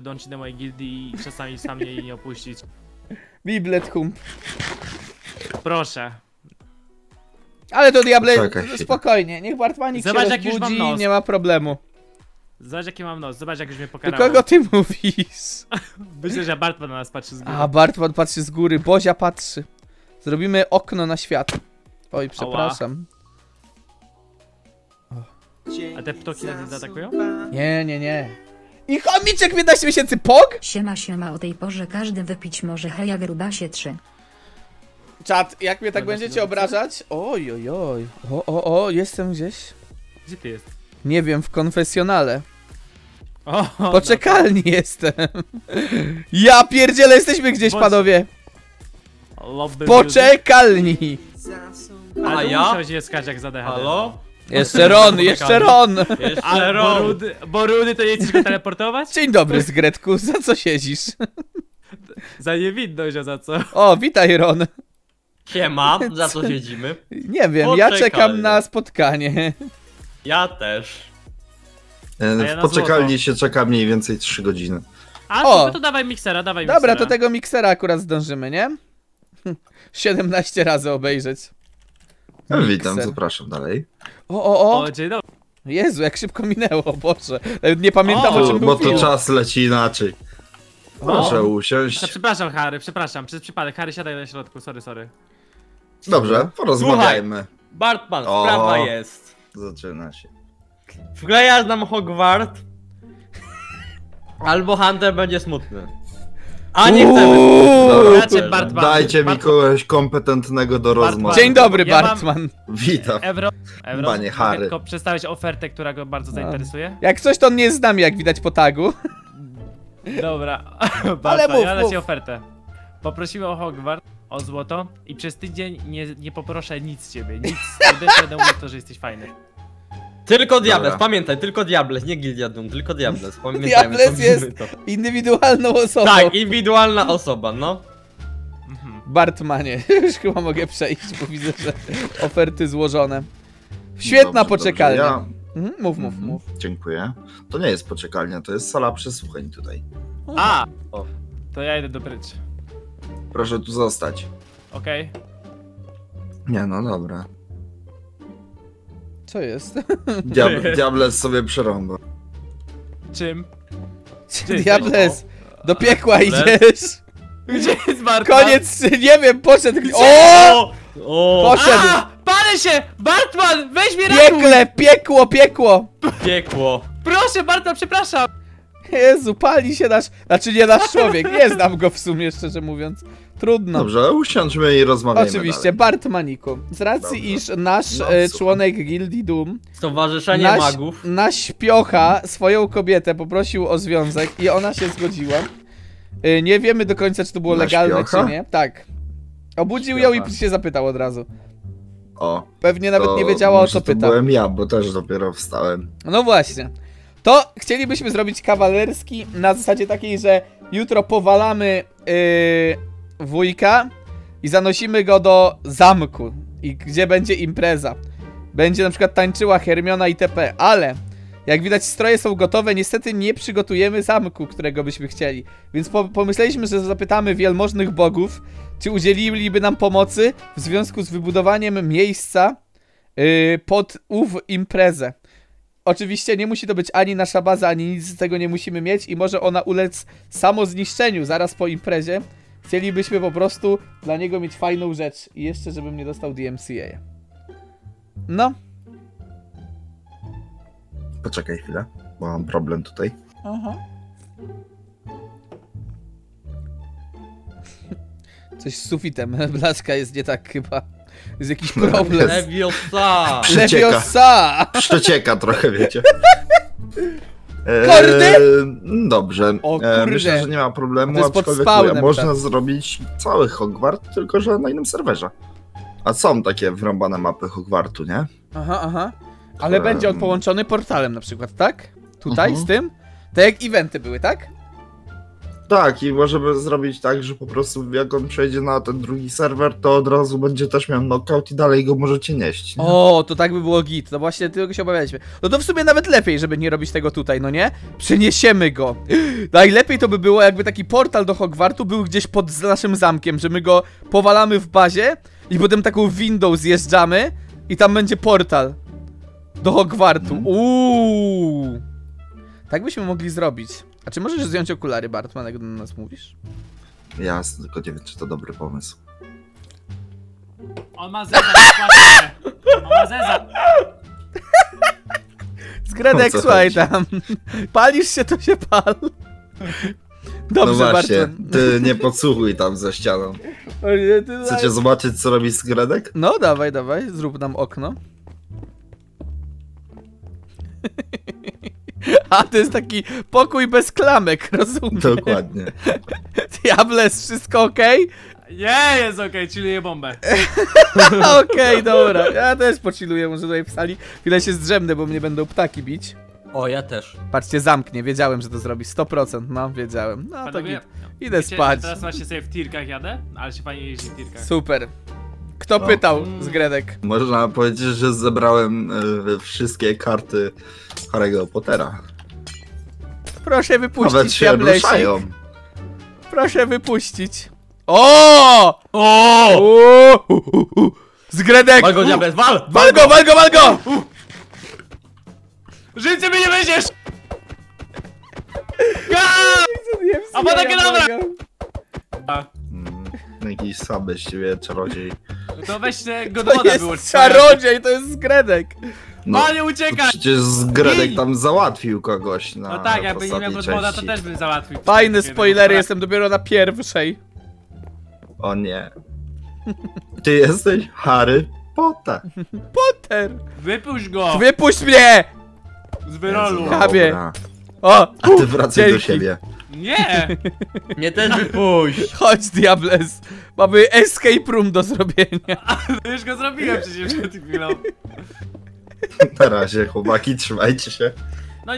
dołączyć do mojej gildii i czasami sam jej nie opuścić. Biblet hump. Proszę. Ale to diable, Czekaj spokojnie, niech Bartmanik się Zobacz, jak już mam rozbudzi, nos. nie ma problemu. Zobacz jaki mam nos, zobacz jak już mnie Do pokarało. kogo ty mówisz? Myślę, że Bartman na nas patrzy z góry. A, Bartman patrzy z góry, Bozia patrzy. Zrobimy okno na świat. Oj, przepraszam. A te ptoki nas nie zaatakują? Nie, nie, nie. I chomiczek 15 miesięcy POG? Siema siema o tej porze każdy wypić może heja grubasie 3. Czat, jak mnie tak Dobra, będziecie dobra. obrażać? Oj, oj, oj. O, o, o, jestem gdzieś. Gdzie ty jest? Nie wiem, w konfesjonale. O, Poczekalni jestem. Ja pierdzielę, jesteśmy gdzieś, Bądź- panowie. no, love the music. Poczekalni. Ale A to ja? musiał się skać jak. Halo? Jeszcze Ron, jeszcze Ron. Jeszcze A, bo rudy, bo rudy to nie chcesz go teleportować? Dzień dobry, Zgretku, za co siedzisz? Za niewinność, a za co? O, witaj, Ron. Siema, za co siedzimy? Nie wiem, ja Poczekalnia. czekam na spotkanie. Ja też. E, ja W poczekalni złoto. się czeka mniej więcej 3 godziny. A, O! to, to dawaj miksera, dawaj Dobra, miksera. to tego miksera akurat zdążymy, nie? Hm, 17 razy obejrzeć. No, witam, Mikser. zapraszam dalej. O, o, o! O, dzień dobry. Jezu, jak szybko minęło, Boże. Nawet nie pamiętam o, O, czym bo to film. czas leci inaczej. Proszę usiąść. A, przepraszam, Harry, przepraszam, przez przypadek. Harry, siadaj na środku, sorry, sorry. Dobrze, porozmawiajmy. Bartman, O. sprawa jest. Zaczyna się. Wklejasz nam Hogwart, albo Hunter będzie smutny. A nie chcemy. Uuu. Bartman. Dajcie mi kogoś kompetentnego do Bartman. rozmowy. Dzień dobry, Ja mam- Bartman. Witam. Euro, Euro, Panie Harry. tylko przedstawić ofertę, która go bardzo zainteresuje? Jak coś, to on nie jest z nami, jak widać po tagu. Dobra, Bartman, mów, ja mów. ci ofertę. Poprosimy o Hogwart, o złoto i przez tydzień nie, nie poproszę nic z ciebie, nic. Będę mówił to, że jesteś fajny. Tylko Diables, Dobra. pamiętaj, tylko Diables, nie Gildia Doom, tylko Diables. Pamiętajmy, Diables jest- to. Indywidualną osobą. Tak, indywidualna osoba, no. Mhm. Bartmanie, już chyba mogę przejść, bo widzę, że oferty złożone. Świetna Dobrze, poczekalnia. dobrze, Mhm, mów, mów, Mhm, mów. Dziękuję. To nie jest poczekalnia, to jest sala przesłuchań tutaj. A! O. To ja idę do brycz. Proszę tu zostać. Okej? Nie, no dobra. Co jest? Diab Diables sobie przerąba. Czym? Diables, do piekła Diables? idziesz. Gdzie jest Bartman? Koniec, nie wiem, poszedł. O! O! Poszedł. A! Palę się! Bartman! Weź mnie ratuj! Piekle, piekło, piekło. Piekło. Proszę, Bartman, przepraszam! Jezu, pali się nasz, znaczy nie nasz człowiek, nie znam go w sumie, szczerze mówiąc. Trudno. Dobrze, usiądźmy i rozmawiajmy Oczywiście, dalej. Bartmaniku. Z racji, Dobrze. iż nasz No, e, członek Gildii Doom, Stowarzyszenie nasz, Magów. nasz piocha swoją kobietę poprosił o związek i ona się zgodziła. E, nie wiemy do końca, czy to było Nasz legalne, piocha? czy nie. Tak. Obudził ją i się zapytał od razu. O, Pewnie nawet nie wiedziała, o co to pyta. byłem ja, bo też dopiero wstałem. No właśnie. To chcielibyśmy zrobić kawalerski na zasadzie takiej, że jutro powalamy yy, wujka i zanosimy go do zamku, i gdzie będzie impreza. Będzie na przykład tańczyła Hermiona itp., ale jak widać stroje są gotowe, niestety nie przygotujemy zamku, którego byśmy chcieli. Więc po pomyśleliśmy, że zapytamy wielmożnych bogów, czy udzieliliby nam pomocy w związku z wybudowaniem miejsca yy, pod ów imprezę. Oczywiście nie musi to być ani nasza baza, ani nic z tego nie musimy mieć i może ona ulec samozniszczeniu zaraz po imprezie. Chcielibyśmy po prostu dla niego mieć fajną rzecz i jeszcze, żebym nie dostał DMCA. No. Poczekaj chwilę, bo mam problem tutaj. Aha. Coś z sufitem. Blaszka jest nie tak chyba. Jest jakiś problem. Leviosa! Przecieka. Leviosa! Przecieka trochę, wiecie. E, Kordy? Dobrze. O E, kurde. myślę, że nie ma problemu, To jest aczkolwiek spawnem, można tak. zrobić cały Hogwart, tylko że na innym serwerze. A są takie wrąbane mapy Hogwartu, nie? Aha, aha. Ale Em. będzie on połączony portalem na przykład, tak? Tutaj Mhm. z tym? Tak jak eventy były, tak? Tak, i możemy zrobić tak, że po prostu jak on przejdzie na ten drugi serwer, to od razu będzie też miał knockout i dalej go możecie nieść. nie? O, to tak by było git. No właśnie, tylko się obawialiśmy. No to w sumie nawet lepiej, żeby nie robić tego tutaj, no nie? Przeniesiemy go. Najlepiej to by było, jakby taki portal do Hogwartu był gdzieś pod naszym zamkiem, że my go powalamy w bazie i potem taką windą zjeżdżamy i tam będzie portal do Hogwartu. Mhm. Uuu. Tak byśmy mogli zrobić. A czy możesz zdjąć okulary, Bartman, jak do nas mówisz? Jasne, tylko nie wiem, czy to dobry pomysł. On ma zeza. On ma zeza. Zgredek, słuchaj chodzi? tam. Palisz się, to się pal. no Dobrze, właśnie, Bartman. ty nie podsłuchuj tam za ścianą. Chcecie zobaczyć, co robi Skredek? No, dawaj, dawaj, zrób nam okno. To jest taki pokój bez klamek, rozumiem. Dokładnie. Diables, wszystko okej? Nie, jest okej, chilluję bombę. Okej, dobra. Ja też pochilluję, może tutaj w sali. Chwilę się zdrzemnę, bo mnie będą ptaki bić. O, ja też. Patrzcie, zamknie, wiedziałem, że to zrobi. 100%, no, wiedziałem. No, to Panowie, git. Idę wiecie, spać. Teraz właśnie sobie w tirkach jadę, ale się fajnie jeździ w tirkach. Super. Kto O. pytał z Gredek? Można powiedzieć, że zebrałem y, wszystkie karty Harry'ego Pottera. Proszę Nawet wypuścić, się Diablesik. ruszają. Proszę wypuścić. O! O! O! hu, hu, hu. Z Gredek! Wal go, diabeł, wal! Wal go, wal go, wal go! Życie mnie nie będziesz! A A potem dobra! A, Mm, jakiś słaby z ciebie czarodziej. To weź Godmoda było. jest czarodziej, to jest z Gredek. No, No nie uciekaj! przecież Zgredek Bij! tam załatwił kogoś na No tak, jakby nie miał Godmoda, to też bym załatwił. Spoilery, no, jestem dopiero na pierwszej. O nie. Ty jesteś Harry Potter. Potter! Wypuść go! Wypuść mnie! Z wyrolu! Kabie. O! A ty wracaj do Dzięki. siebie. Nie! Mnie też wypuść! Chodź, Diables. Mamy escape room do zrobienia. To już go zrobiłem przecież przed chwilą. Na razie, chłopaki, trzymajcie się.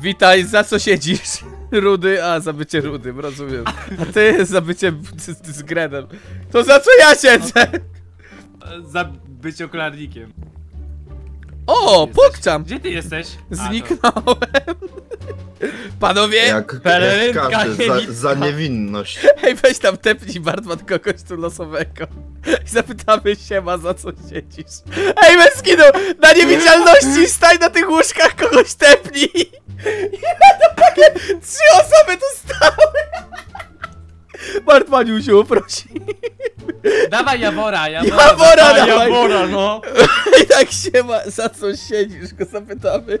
Witaj, za co siedzisz? Rudy, a za bycie rudym, rozumiem. A ty za bycie z, z Gredem. To za co ja siedzę? Za bycie okularnikiem. O, pokczam! Gdzie ty jesteś? To- Zniknąłem. Panowie, Jak, jak Pelerynka każdy, za, za niewinność. hej, weź tam tepnij Bartman kogoś tu losowego. I zapytamy się, ma za co siedzisz. Ej, bez skinu, na niewidzialności stań na tych łóżkach, kogoś tepnij. I będą takie trzy osoby tu stały. Bartmaniu się uprosi. Dawaj Jawora, Jawora. Jawora, dawaj. Jabora, no! I tak się ma, za co siedzisz, go zapytamy.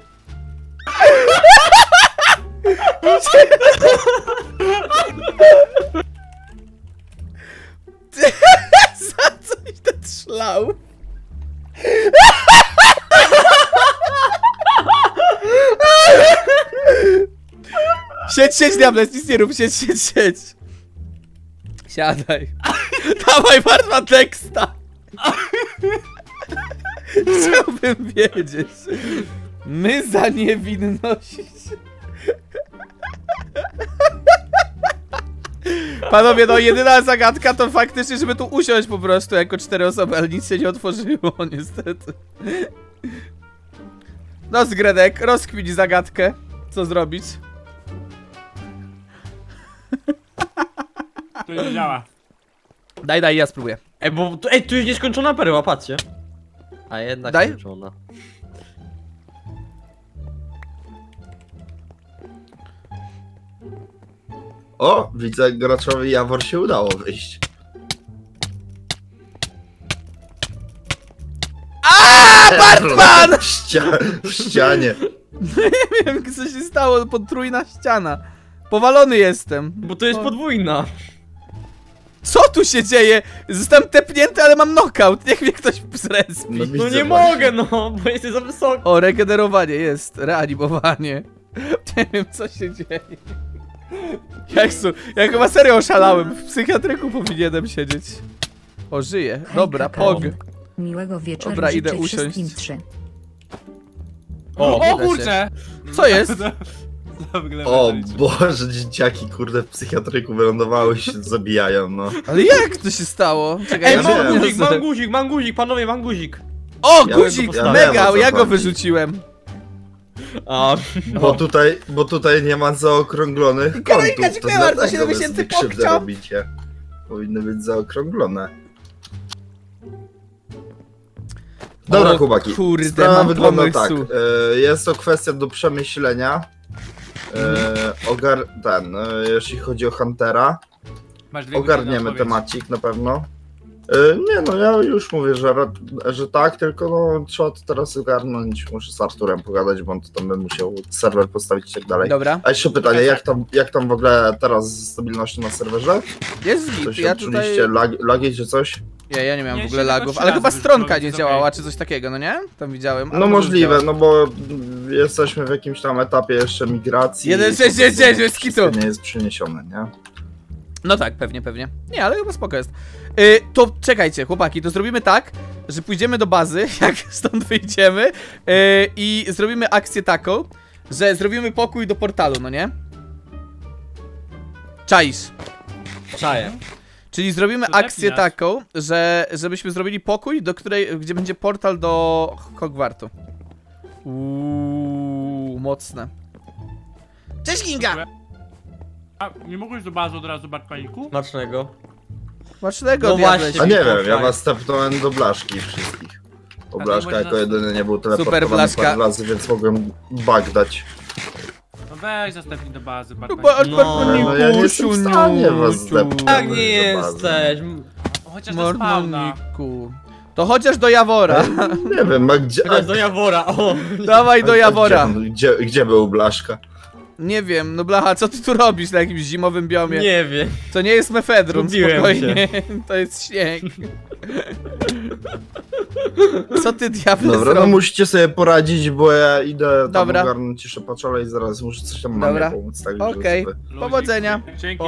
za coś ten szlał. Siedź, siedź, diables, nic nie rób, siedź, siedź, siedź. Siadaj. Dawaj, Bartman teksta. Chciałbym wiedzieć. My za niewinność. Panowie, no jedyna zagadka to faktycznie, żeby tu usiąść po prostu jako cztery osoby, ale nic się nie otworzyło, niestety. No, Zgredek, rozkminić zagadkę. Co zrobić? To nie działa. Daj, daj, ja spróbuję. Ej, bo tu, ej, tu jest nieskończona perła, patrzcie. A jednak Daj. skończona. O, widzę, graczowi Jawor się udało wyjść. A, Bartman! W, ścia w ścianie. Nie wiem, co się stało, potrójna ściana. Powalony jestem. Bo to jest podwójna. Co tu się dzieje? Zostałem tepnięty, ale mam knockout. Niech mnie ktoś zrespi. No, No nie mogę, no, bo jesteś za wysoko. O, regenerowanie jest, reanimowanie. Nie wiem, co się dzieje. Jak, su, ja chyba serio oszalałem. W psychiatryku powinienem siedzieć. O, żyję. Dobra, pog. Miłego wieczoru Dobra, idę usiąść. O, O kurczę! Co jest? To O. Boże, dzieciaki kurde w psychiatryku wylądowały się zabijają, no. Ale jak to się stało? Czekaj, Ej, ja mam guzik, mam guzik, mam guzik, panowie, mam guzik. O, Ja guzik! wiem, mega, ja go wyrzuciłem. A, Bo tutaj, bo tutaj nie ma zaokrąglonych Karolina, kątów, dziękuję bardzo, 7 wy krzywdę robicie. Powinny być zaokrąglone. Dobra, O chłopaki. kurde, Sprawa mam wygląda pomysł. tak. Jest to kwestia do przemyślenia. E, ogar ten, e, jeśli chodzi o Huntera, ogarniemy temacik na pewno. E, nie no, ja już mówię, że, że tak, tylko no, trzeba to teraz ogarnąć. Muszę z Arturem pogadać, bo on to tam by musiał serwer postawić i tak dalej. Dobra, A jeszcze pytanie, jak tam, jak tam w ogóle teraz z stabilnością na serwerze? jest git, Coś ja odczuliście, tutaj... lag, lagi czy coś? Ja, ja nie miałem Nie, w ogóle lagów, ale chyba stronka nie działała, czy coś takiego, no nie? Tam widziałem. No możliwe, no bo jesteśmy w jakimś tam etapie jeszcze migracji. Jeden, i sześć, po prostu sześć, sześć, wszystko skitu. nie jest przeniesione, nie? No tak, pewnie, pewnie. Nie, ale chyba spoko jest. Y, to czekajcie, chłopaki, to zrobimy tak, że pójdziemy do bazy, jak stąd wyjdziemy y, i zrobimy akcję taką, że zrobimy pokój do portalu, no nie? Czaisz. czaję. Czyli zrobimy To akcję taką, że żebyśmy zrobili pokój, do której, gdzie będzie portal do Hogwartu. Uuu, mocne. Cześć Kinga! A, nie mogłeś do bazy od razu, Bartpaniku? Smacznego. Macznego No właśnie. A nie wiem, ja was stepnąłem do blaszki wszystkich. Bo blaszka jako jedyny nie był teleportowany Super blaszka. parę razy, więc mogłem bug dać. No weź zastępnij do bazy, No, Bartpaniku. Bar- No, no ja nie jestem w stanie was zdeptać. Tak nie jesteś. Chociaż do spawna. To chociaż do Jawora. Nie wiem, a gdzie... Teraz do Jawora, o. Dawaj do a- a Jawora. Gdzie, gdzie, gdzie był blaszka? Nie wiem, no blacha, co ty tu robisz na jakimś zimowym biomie? Nie wiem. To nie jest mefedrum, Zgubiłem spokojnie. To jest śnieg. Co ty diable Dobra, no musicie sobie poradzić, bo ja idę tam Dobra. ogarnąć ciszę paczole i zaraz muszę coś tam Dobra. mamie pomóc, tak Okej. żeby. Powodzenia. Dzięki.